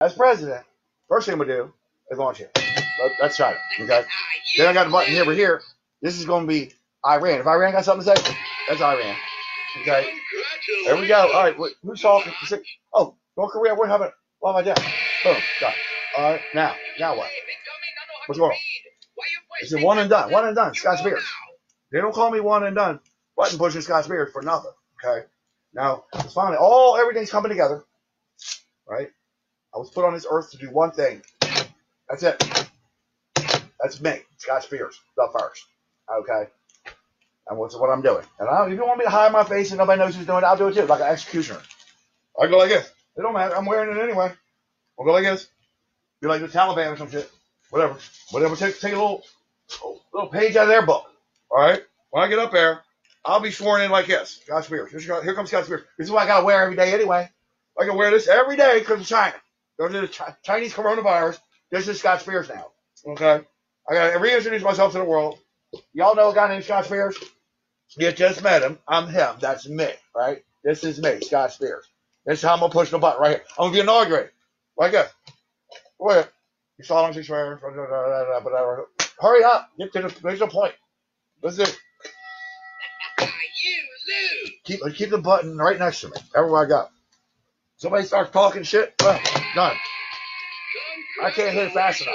as president, first thing I'm gonna do is launch it. That- That's China. Okay. Then I got the button here, but here, this is gonna be Iran. If Iran got something to say, that's Iran. Okay. There we go. All right. Who's talking? Oh, North Korea. What happened? What have I done? Boom. Done. All right. Now, now what? What's going on? It's one and done. One and done. Scott Spears. They don't call me one and done. Button pushing Scott Spears for nothing. Okay. Now it's finally all everything's coming together. Right. I was put on this earth to do one thing. That's it. That's me, Scott Spears, the first. Okay. And what's what I'm doing. And I, if you want me to hide my face and nobody knows who's doing it, I'll do it too, like an executioner. I go like this. It don't matter. I'm wearing it anyway. I'll go like this. Be like the Taliban or some shit. Whatever. Whatever. Take take a little little page out of their book. All right. When I get up there, I'll be sworn in like this. Scott Spears. Here, here comes Scott Spears. This is what I gotta wear every day anyway. I can wear this every day because of China. Because of the Chi- Chinese coronavirus. This is Scott Spears now. Okay. I gotta reintroduce myself to the world. Y'all know a guy named Scott Spears? You just met him. I'm him. That's me, right? This is me, Scott Spears. This is how I'm gonna push the button right here. I'm gonna be inaugurated. This. Go ahead. You solemnly swear. Hurry up. Get to the, there's the point. Let's it. Keep, keep the button right next to me. Everywhere I go. Somebody starts talking shit, well, done. I can't hit it fast enough.